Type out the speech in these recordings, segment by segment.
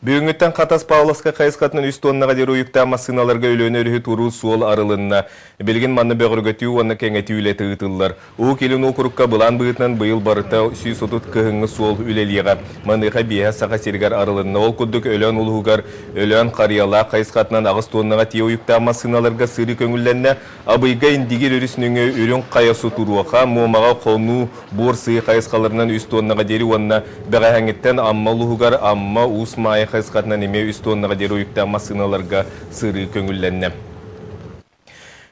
Бүгінгіттен қатас Павловска қайысқатының үст тоннаға дер ойықта машиналарға өлөні өрі туру суол арылынна. Білген манны бөғіргөті оны кәңеті үлеті ұтылар. Ол келін оқырыққа бұлан бұғытынан бұйыл барыта сүй сотыт кығыңы суол үлелеға. Маныға бия саға сергар арылынна. Ол күддік өлен ұлғығар, өлен қарияла қайысқатынан ағыз тоннаға тие ойықта машиналарға сыры көңілленне. Абыйға индигер өрісінің өрін қаясы тұруаға, момаға қону борсы қайысқаларынан үст тоннаға дері онына бәға әңеттен амма ұлғығар, амма ұс майы қайсықатынан еме үст тоннаға дері машиналарға сыры көңілленне.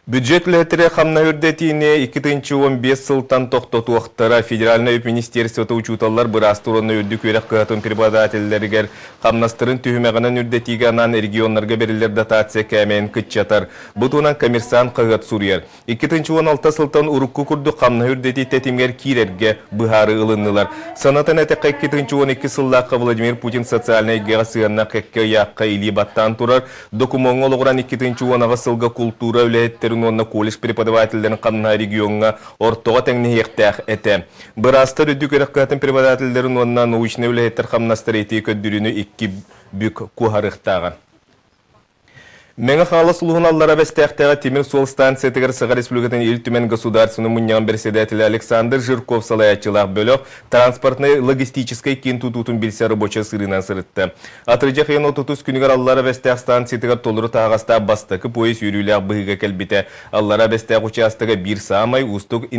Бюджет ләтірі қамна үрдетіне 2-15 сылтан тоқтоту оқтара Федеральный өп министерствоты учуталар біраз тұрыны үрді көрек қығатын преподателлергер қамнастырын түйімеғанын үрдетіге анан регионларға берілер дотация кәмен күтчатар. Бұтынан коммерсант қығат сурьер. 2-16 сылтан ұрыққы күрді қамна үрдеті тәтімгер кирерге бұхары ылынылар. Санатын әтіққа 2-12 сыллаққа Владимир Путин социальный геосыянна қәкке яққа или баттан тұрар. Документ олығыран 2-10 сылға культура үләеттерін онна колледж преподавательдерин қанна регионга ортоға тәңне ектәқ әтә. Бырастыр үдік өрәққатын преподавательдерин онна научный үләеттер қамнастыр еті икки бүк кухарықтаған. Меңі қалы сұлығын аллара бәстәқтәға Темір Сол станция тігір Сыға Республикатын ел түмен государственный мұниян председателі Александр Жирков салаятчылақ бөліқ транспортный логистической кен тұтутын білсе рабоча сырынан сырытты. Атыржа қиын отутус күнігер аллара бәстәқ станция тігір толыры тағаста бастықы поезд үйрілі бұғыға кәлбіті. Аллара бәстәқ участығы бір самай ұстық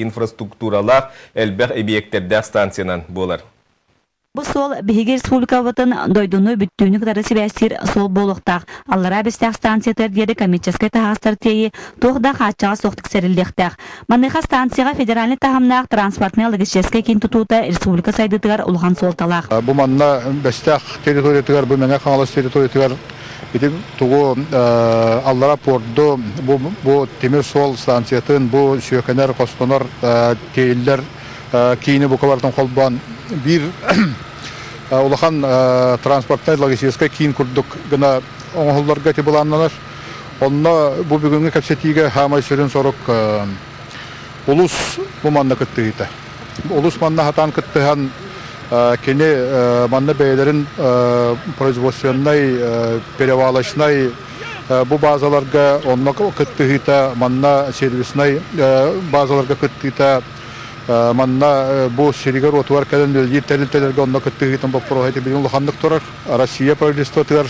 инфраструктуралақ әлбәқ объекттерді станциянан болар. Бұл сол Беге Республикаватын дойдуну бүттүүнү кытары сибәсир сол болуқтақ. Аллара бестәк станциятар деді коммерческой тағастар тейі тоғда қачаға соқтық сәрілдектәк. Маныха станцияға федеральный тағамнақ транспортный логистический кен тұтуыта республика сайдытығар ұлған солталақ. Бу манна бестәк территориятыгар, бу мәңә қаңалас территориятыгар Итим тугу аллара бу бу темир сол станциятын бу сүйөкенер костонор тейлер кейіні бұқалардың қолбан бір улахан транспортный логистический кейін күрдік гына оңғылдарға те бұланнанар. Онна бұл бүгінгі кәпсетіге хамай сүрін сорық улус бұл манна күттігіті. Улус манна хатан күттіған кені манна бәйлерін производственной, перевалочной bu базаларга күттігіті, манна сервисной базаларга манна бу сиригер отуар каден өлгир тәрилтелерге онна көттүгитен боп проһайты билин лоханнык турар. Россия правительство тыгар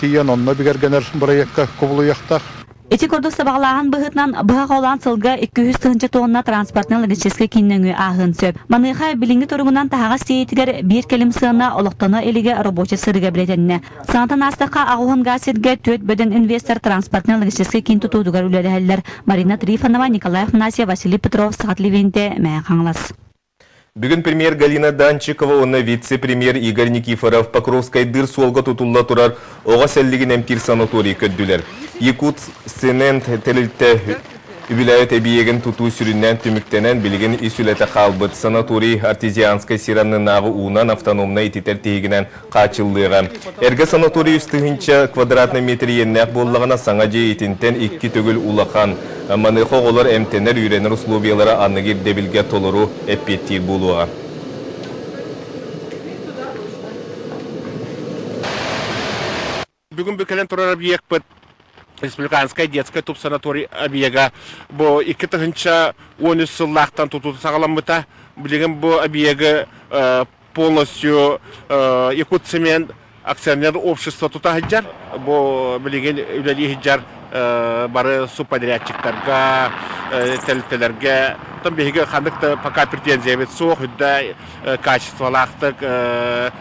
тиен онна бигергенер проектка кубулуяктах Эти кордук сабағлаған бұғытнан бұғақ олан сылға 200 тығынчы тонна транспортны логистический киннеңі ағын сөп. Маныға біліңгі тұрғынан тағаға сейтігер бір келім сығына олықтаны еліге рабочий сырыға білетінне. Санатан астыққа ағуын гасетге төт бөден инвестор транспортны логистический кин тұтудығар үлері. Марина Трифанова, Николай Афанасия, Василий Петров, Сағат Левенте, Мәе Қаңлас. Бүгін премьер Галина Данчикова, оны вице-премьер Игорь Никифоров Покровскай дыр солға тұтылла тұрар оға сәлдеген әмтир санаторий көдділер. Якут сенент тәлілті Үбіләйет әбиеген тұту сүріннен түміктенен білген исүләті қалбыт санаторий артезианскай сиранны нағы уынан автономна ететер тегінен қачылдыға. Әргі санаторий үстігінші квадратный метр еннәк боллағына саңа же етінтен ikki төгіл улақан. Маны қоғылар әмтенер үйренер условиялары анығыр дебілге толыру әппеттер болуға. Бүгін бүкелен тұрар объект республиканская детская туп санаторий объега бо икки тыгынча он үч сыллахтан туту сагаламыта билеген бу объега полностью якут цемент акционер общество тута хиджар бо билеген үлели хиджар бары субподрядчиктарга телтелерге там беге хандыкта пока претензия бет соох хүдда качестволахтык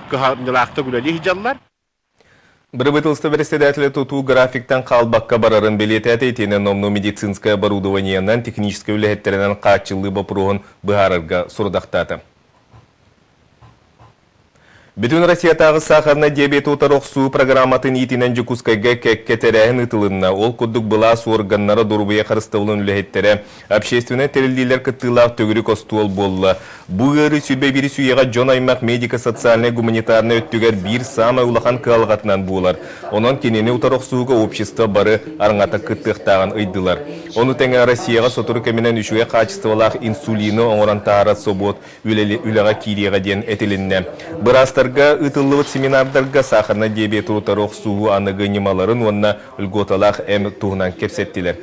кыханылахтык үлели хиджаллар Брыбытылсты председателя туту графиктан қалбаққа барарын билеті әтейтені номну медицинское оборудованиянан технический үліхеттерінен қачылы бапыруғын бұғарырға сұрдақтаты. Бүтін Россиятағы сахарна диабет отарық программатын етінен жүкускайға кәккетерәхін ұтылынна. Ол күддік бұла су органнары дұрбыя қарыстығылын үліхеттері. Общественный тәрілдейлер кіттылақ төгірі костуол болла. Бұғыры сүбе бірі сүйеға Джон Аймақ медико-социальный гуманитарны өттігер бір самай улахан калғатынан болар. Онан кенені отарық суға общество бары арыңата кіттіқтаған ұйдылар. Оны тәңе Россияға сотуру кәменен үшуге качестволақ инсулины оңырантары собот үліға кириға ден әтілінне. Бұрастарға ұтылылыт семинардарға сахарна диабет ұлтары оқсуы анығы немаларын онына үлготалақ әм туғынан кепсеттілер.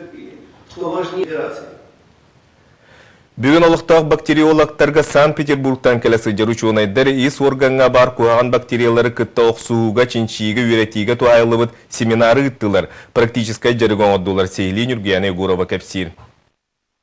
Бүгін олықтақ бактериологтарға Санкт-Петербургтан келесі жаручуынайдар ис органға бар қуаған бактериялары кітті оқсуға чинчиге үйретиге туайлыбыт семинары үттілер. Практическай жарыған Нюргияне Гурова.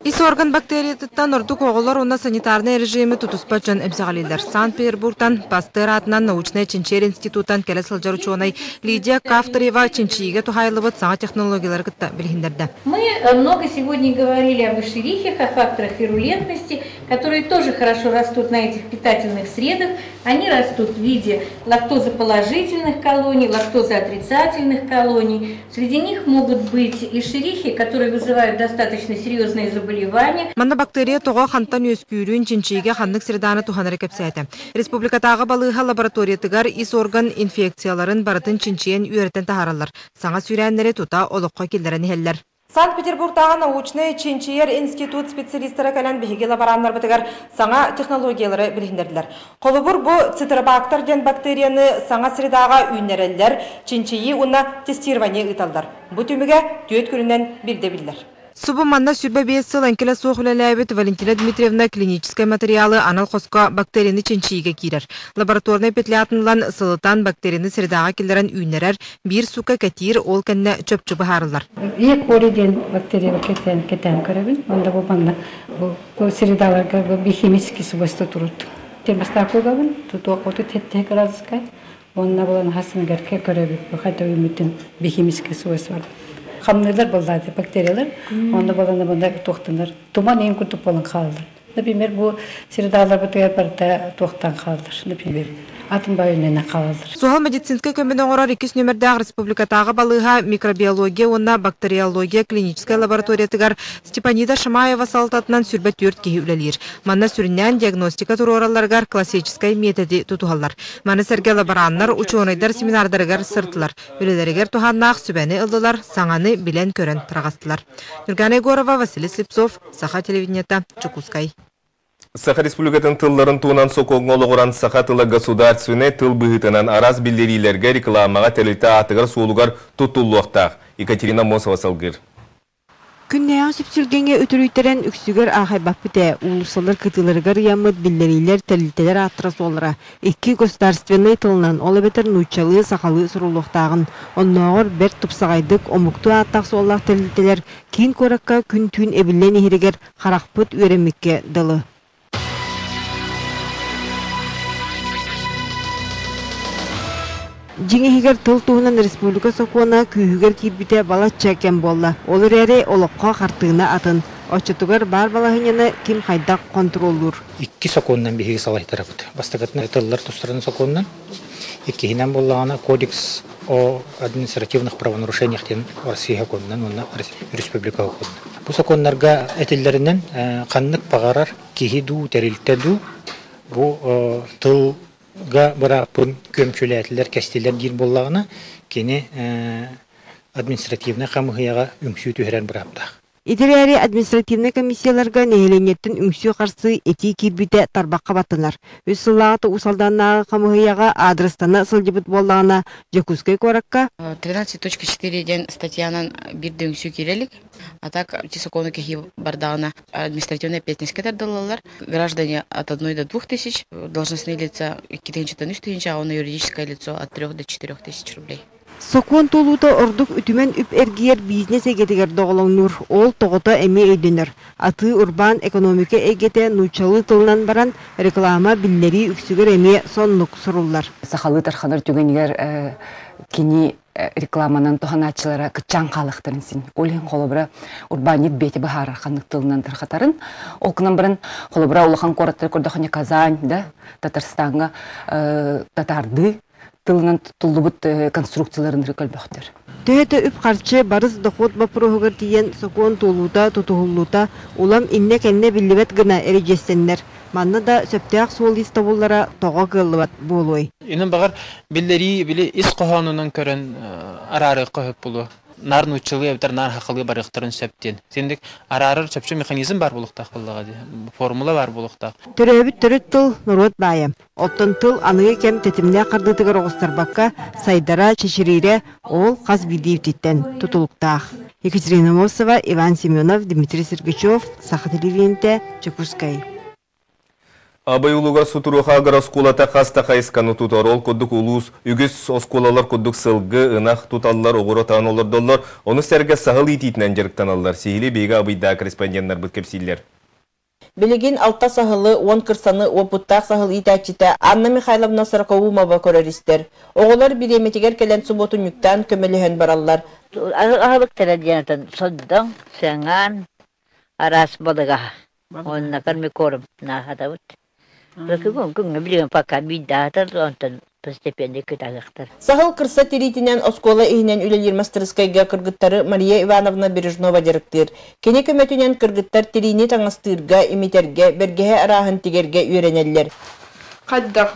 Ис орган бактериятыттан ордук оголор уна санитарный режимы тутуспачан эмсагалилер. Санкт-Петербургтан Пастер атынан научный Чинчер институтан келе сылжар ученый Лидия Кафтарева Чинчиге тухайлыбыт саңа технологиялар кытта билгиндерде. Мы э, много сегодня говорили об эшерихах, о факторах вирулентности, которые тоже хорошо растут на этих питательных средах. Они растут в виде лактозоположительных колоний, лактозоотрицательных колоний. Среди них могут быть эшерихи, которые вызывают достаточно серьезные заболевания. Манна бактерия тоға хантан өскүйрүүн чинчиге ханнык среданы туханары кепсәті. Республикатағы балыға лабораториятыгар ис орган инфекцияларын барытын чинчиен үйреттен тахаралар. Саңа сүйрәнлері тута олыққа келдерін хеллер. Санкт-Петербургтағы научный Чинчиер институт специалисттары кәлән биһиге лабораннар бітігер саңа технологиялары білгендерділер. Қолыбыр бұ цитробактер ден бактерияны саңа средаға үйнерелдер, чинчиyi уна тестирование ыталдар. Бұ түміге түйет күрінен бірде білдер. Субы манна сүрбе бес сыл әнкелі соғылы Валентина Дмитриевна клиническая материалы анал қосқа бактерияны ченчиге кирер. Лабораторный петлятынлан сылытан бактерияны средаға келдерін үйнерер, бір сука кәтир ол кәнне чөп-чөпі харылар. Ек ориден бактерия кетен кетен көребін, онда бұл манна бұл средаларға бұл тұрыт. Тембаста қойғабын, тут оқыты тетте градуска, онна болан хасынгар ке көребін, бұл қайта үміттен бихимический свойства хамнылар болды бактериялар онда болғанда бұнда тоқтанар туман ең күтіп болын қалдыр например бұл средалар бітігер барда тоқтан қалдыр например атын байынына қалдыр Суал медицинская көмінің орар 2 нөмірдәғы республикатағы балыға микробиология, онна бактериология клиническая лабораториятыгар Степанида Шамаева салтатынан сүрбе төрт кейі үлелер. Манна сүріннән диагностика турораларгар классическай методи тутухаллар. Маны сәрге лабораннар ученыйдар семинардарыгар сыртылар. Үлелерігер туханнақ сүбәні ылдылар, саңаны билен көрін тұрағастылар. Нургана Егорова, Василий Слепцов, Саха телевидениета, Чукускай. Саха Республикатын тылларын туынан сокоң олығыран Саха тылы государственный тыл бұғытынан араз білдерилерге рекламаға тәліті атығыр суылығар тұттулуақтақ. Екатерина Мосова салғыр. Күннәяң сүпсүлгенге өтірүйтерен үксүгер ағай баппыте улусалар кытыларыгар ямыт биллерилер тәлилтелер аттырас олара. Икки государственный тылынан олы бетер нучалы сақалы сұрулуқтағын. Онноғыр бер тупсағайдык омукту аттақ соллақ тәлилтелер кин коракка күн түн эбілен ehirigер харақпыт өремекке дылы. Жиңехигер тыл туһунан республика сокуона күйүгер кирбите бала чекен болла. Олар эре олоққа қартыына атын. Очутугар бар балаһыняны ким хайдак контроллур. Икки сокуоннан биһиги салайттара бут. Бастагатна тыллар тустарын сокуоннан. Икки хинан боллагана кодекс о административных правонарушениях тен Россия коннан, онна республика коннан. Бу сокуоннарга этиллеринен каннык пагарар кихи ду терилте ду бу тыл га бара пун көмчүләтләр кәстеләр дир боллагына кене административный камыгыяга үңсү түһәрән Итерәри административный комиссияларга нәһеленеттен үңсү карсы эти кирбите тарбакка баттылар. Үс сыллаты усалданнагы камыгыяга адрестаны сылжыбыт боллагына Жакускай коракка 13.4 ден статьянан бир дөңсү кирелик. А так тисакону кехи бардагына административная ответственность тардылалар. Граждане от 1 до 2 тысяч, должностные лица 2-3 тысяч, а он юридическое лицо от 3 до 4 тысяч рублей. Сокуон тулута ордук үтүмен үп эргиер бизнес эгетигер доголоңнур, ол тоғыта эми өйдөнөр. Аты урбан экономика эгете нучалы тылынан баран реклама биллери үксүгөр эми соннук суруллар. Сахалы тарханар түгенигер кини рекламанан тоханачылара кычан халыктарын син. Олен холобра урбанит бети бахар тылынан тархатарын. Улахан кораттар Казань, да, Татарстанга татарды тылынан туллубут конструкцияларын рекольбөхтер. Төһөтө үп харчы барыс дохот бапырыгыр тиен сокон тулута тутухуллута улам инне кенне биллибет гына эрежессеннер. Манна да сөптәк суол истабуллара тога кыллыбат болой. Инен багар биллери били ис коханунан көрөн арары кохып булу. Нар нучылы эбтер нар хакылы барыктарын сөптен. Сендик арарыр чөпчө механизм бар булуктак буллага ди. Формула бар булуктак. Төрөбүт төрөт тыл нурот бая. Оттон тыл аныгы кем тетимне кырдытыгар оғыстарбакка сайдара чеширире ол қаз бидиевтиттен тутулуктаах. Екатерина Мосова, Иван Семенов, Дмитрий Сергачев, Саха телевидениете, Чекускай. Абай улугар сутуруха агар оскулата хаста хайсканы тутар ол куддук улус үгіс оскулалар куддук сылгы ынах туталлар оғыры таан олар оны сәрге сағыл ититінен жарықтан аллар. Сейілі бейгі абайда корреспонденттар бұд кепсейлер. Билигин алта сахылы, он кырсаны опуттақ сахыл итәчіті Анна Михайловна Сарковумова көрәристер. Оғылар биреметигер келен субботу нүктан көмеліхен бараллар. Ахабык тәрәдиянатын соддың, сәңән, арас балыға. Онна корым, нахатабыт. Күңгө билген пока постепенно кытагыктар. Сахыл кырса теритинен оскола ихинен үлелер мастерскайга кыргыттары Мария Ивановна Бережнова директор. Кене көмөтүнен кыргыттар терини таңастырга, имитерге, бергеhe араһын тигерге үйренеллер. Хаддак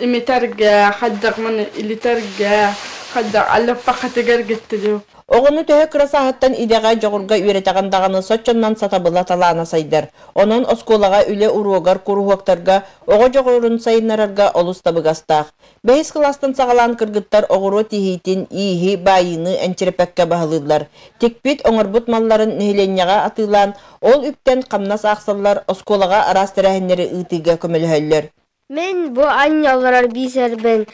имитерге, хаддак маны илитерге, хаддак аллаппа категергеттелю. Оғыны төһө кырасаһаттан идеға жоғырға үйретеген дағаны сотчоннан сатабыла талаана сайдар. Онон осколаға үле уруогар куруhuoktарга оғы жоғырын сайынарарга олус табыгастақ. Бәйіс кластан сағалан кыргыттар оғыру тихитин иихи байыны әнчерепәккә бағылыдлар. Текпит оңырбут малларын нехиленняға атылан, ол үптен қамнас ақсаллар осколаға арас тәрәхіннері ытыға көмілхәллер. Мен бу анялар бисербен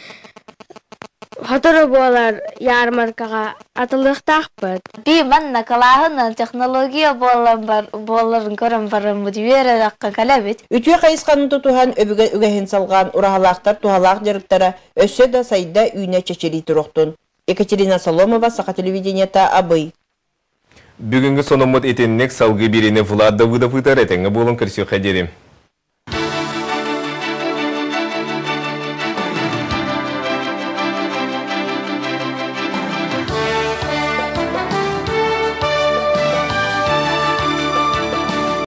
Хатыры болар ярмаркаға атылықтақпыт. Би манна калаһын технология болан бар боларын көрөн барын бу дивере дакка калабит. Үтүе кайысканын тутухан өбүгө үгәһин салган урахалактар тухалак жарыктара өссө да сайда үйнә чечери туруктун. Екатерина Соломова, Саха телевидениета Абый. Бүгінгі сонымыт етеннек салғы берені Влад Давыдов ұтар әтіңі болын кірсі қадерім.